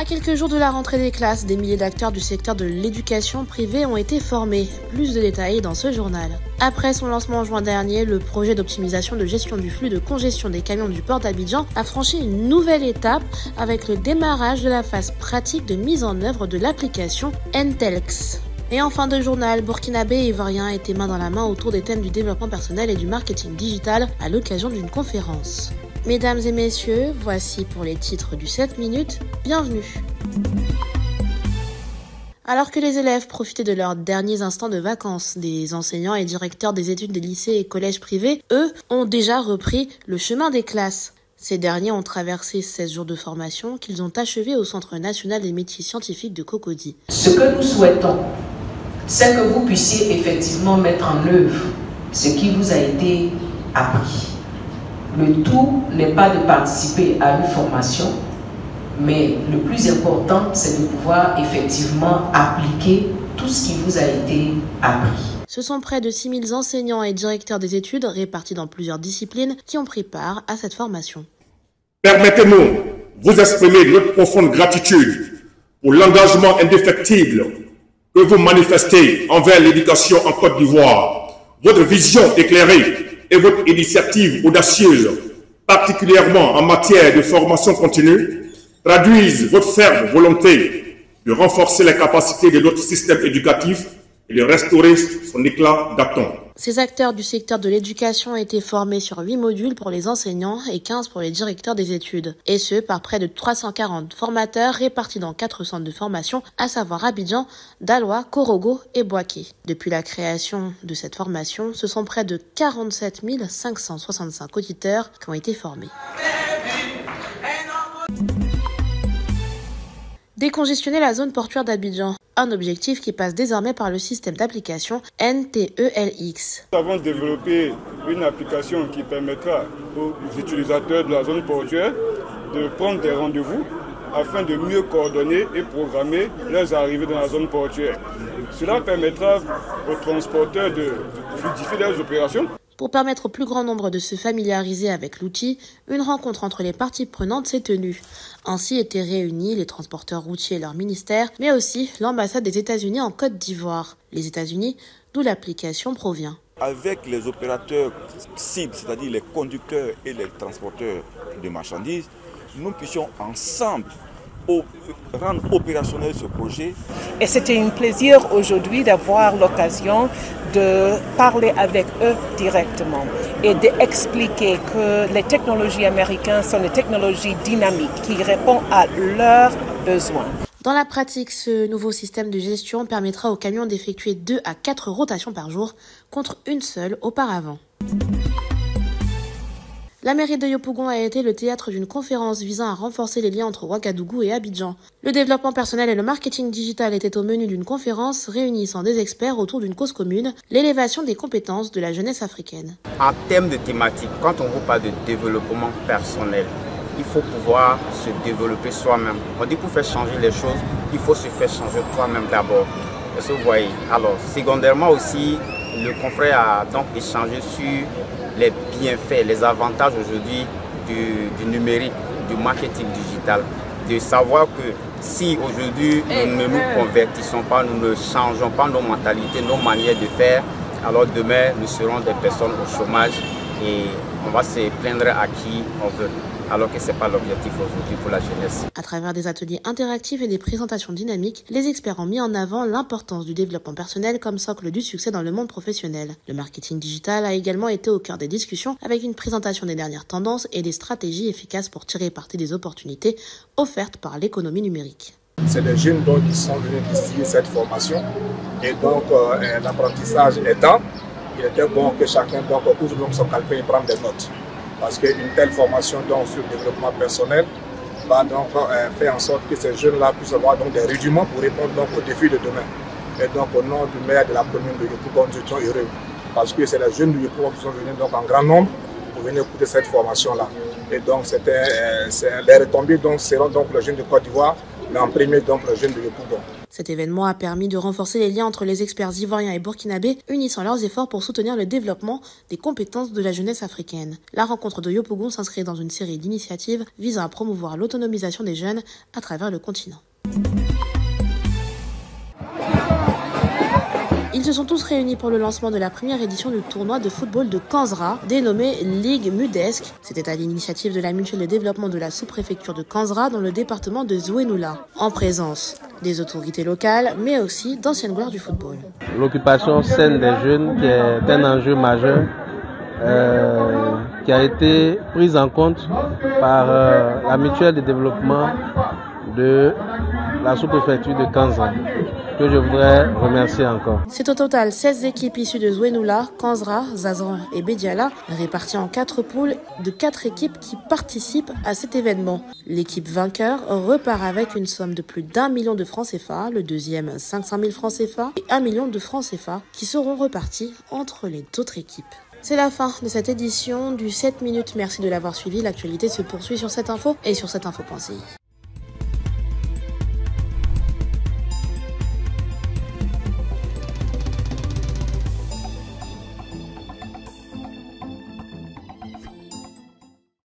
À quelques jours de la rentrée des classes, des milliers d'acteurs du secteur de l'éducation privée ont été formés. Plus de détails dans ce journal. Après son lancement en juin dernier, le projet d'optimisation de gestion du flux de congestion des camions du port d'Abidjan a franchi une nouvelle étape avec le démarrage de la phase pratique de mise en œuvre de l'application Entelx. Et en fin de journal, Burkinabé et Ivoirien étaient main dans la main autour des thèmes du développement personnel et du marketing digital à l'occasion d'une conférence. Mesdames et messieurs, voici pour les titres du 7 minutes. Bienvenue. Alors que les élèves profitaient de leurs derniers instants de vacances, des enseignants et directeurs des études des lycées et collèges privés, eux, ont déjà repris le chemin des classes. Ces derniers ont traversé 16 jours de formation qu'ils ont achevés au Centre national des métiers scientifiques de Cocody. Ce que nous souhaitons, c'est que vous puissiez effectivement mettre en œuvre ce qui vous a été appris. Le tout n'est pas de participer à une formation, mais le plus important, c'est de pouvoir effectivement appliquer tout ce qui vous a été appris. Ce sont près de 6000 enseignants et directeurs des études répartis dans plusieurs disciplines qui ont pris part à cette formation. Permettez-nous vous exprimer notre profonde gratitude pour l'engagement indéfectible que vous manifestez envers l'éducation en Côte d'Ivoire. Votre vision éclairée et votre initiative audacieuse, particulièrement en matière de formation continue, traduisent votre ferme volonté de renforcer les capacités de notre système éducatif et de restaurer son éclat d'attente. Ces acteurs du secteur de l'éducation ont été formés sur 8 modules pour les enseignants et 15 pour les directeurs des études, et ce par près de 340 formateurs répartis dans 4 centres de formation, à savoir Abidjan, Dalois, Korogo et Boaké. Depuis la création de cette formation, ce sont près de 47 565 auditeurs qui ont été formés. Décongestionner la zone portuaire d'Abidjan un objectif qui passe désormais par le système d'application NTELX. Nous avons développé une application qui permettra aux utilisateurs de la zone portuaire de prendre des rendez-vous afin de mieux coordonner et programmer leurs arrivées dans la zone portuaire. Cela permettra aux transporteurs de fluidifier leurs opérations pour permettre au plus grand nombre de se familiariser avec l'outil, une rencontre entre les parties prenantes s'est tenue. Ainsi étaient réunis les transporteurs routiers et leur ministère, mais aussi l'ambassade des États-Unis en Côte d'Ivoire. Les États-Unis, d'où l'application provient. Avec les opérateurs cibles, c'est-à-dire les conducteurs et les transporteurs de marchandises, nous puissions ensemble rendre opérationnel ce projet. Et c'était un plaisir aujourd'hui d'avoir l'occasion de parler avec eux directement et d'expliquer que les technologies américaines sont des technologies dynamiques qui répondent à leurs besoins. Dans la pratique, ce nouveau système de gestion permettra aux camions d'effectuer 2 à 4 rotations par jour contre une seule auparavant. La mairie de Yopougon a été le théâtre d'une conférence visant à renforcer les liens entre Ouagadougou et Abidjan. Le développement personnel et le marketing digital étaient au menu d'une conférence réunissant des experts autour d'une cause commune, l'élévation des compétences de la jeunesse africaine. En termes de thématique, quand on vous parle de développement personnel, il faut pouvoir se développer soi-même. On dit pour faire changer les choses, il faut se faire changer toi-même d'abord. Est-ce que vous voyez? Alors, secondairement aussi, le confrère a donc échangé sur les bienfaits, les avantages aujourd'hui du, numérique, du marketing digital. De savoir que si aujourd'hui nous ne nous convertissons pas, nous ne changeons pas nos mentalités, nos manières de faire, alors demain nous serons des personnes au chômage et on va se plaindre à qui on veut alors que ce n'est pas l'objectif aujourd'hui pour la jeunesse. À travers des ateliers interactifs et des présentations dynamiques, les experts ont mis en avant l'importance du développement personnel comme socle du succès dans le monde professionnel. Le marketing digital a également été au cœur des discussions avec une présentation des dernières tendances et des stratégies efficaces pour tirer parti des opportunités offertes par l'économie numérique. C'est des jeunes donc, qui sont venus distiller cette formation et donc euh, l'apprentissage étant, il était bon que chacun donc, ouvre donc son calepin et prenne des notes parce qu'une telle formation donc, sur le développement personnel va donc euh, faire en sorte que ces jeunes-là puissent avoir donc, des rudiments pour répondre donc, aux défis de demain. Et donc au nom du maire de la commune de Yopougon, nous étions heureux parce que c'est les jeunes de Yopougon qui sont venus donc, en grand nombre pour venir écouter cette formation-là. Et donc euh, les retombées donc, seront donc les jeunes de Côte d'Ivoire Cet événement a permis de renforcer les liens entre les experts ivoiriens et burkinabés, unissant leurs efforts pour soutenir le développement des compétences de la jeunesse africaine. La rencontre de Yopougon s'inscrit dans une série d'initiatives visant à promouvoir l'autonomisation des jeunes à travers le continent. Ils se sont tous réunis pour le lancement de la première édition du tournoi de football de Kanzra, dénommé Ligue Mudesque. C'était à l'initiative de la mutuelle de développement de la sous-préfecture de Kanzra dans le département de Zouenoula, en présence des autorités locales, mais aussi d'anciennes gloires du football. L'occupation saine des jeunes, qui est un enjeu majeur, euh, qui a été prise en compte par euh, la mutuelle de développement de la sous-préfecture de Kanzra, que je voudrais remercier encore. C'est au total 16 équipes issues de Zouenoula, Kanzra, Zazran et Bediala, réparties en 4 poules de 4 équipes qui participent à cet événement. L'équipe vainqueur repart avec une somme de plus d'un million de francs CFA, le deuxième 500 000 francs CFA et 1 million de francs CFA qui seront repartis entre les autres équipes. C'est la fin de cette édition du 7 minutes. Merci de l'avoir suivi. L'actualité se poursuit sur cette info et sur cette info.ci.